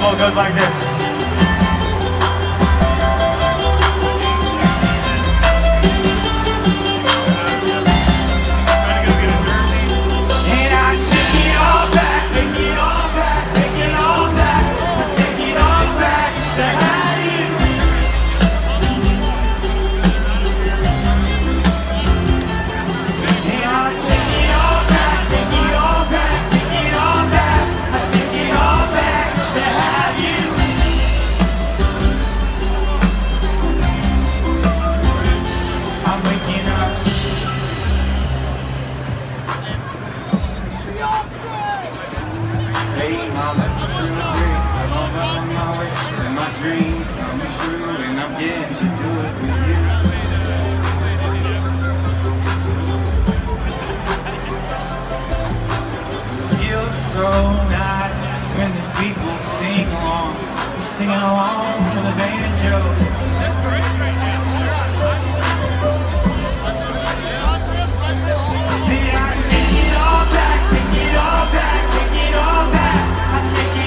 symbol goes like this. Dreams coming true and I'm getting to do it with you. So nice when the people sing along, singing along with a banjo.